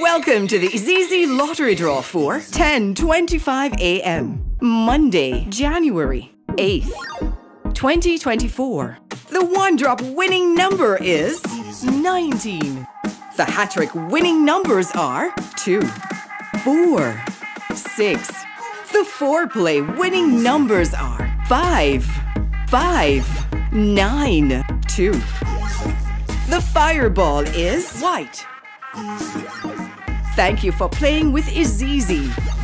Welcome to the Easy Lottery Draw for 10:25 a.m. Monday, January 8th, 2024. The 1Drop winning number is 19. The HaTTrik winning numbers are 2, 4, 6. The 4Play winning numbers are 5, 5, 9, 2. The fireball is white. Thank you for playing with IZIZZI.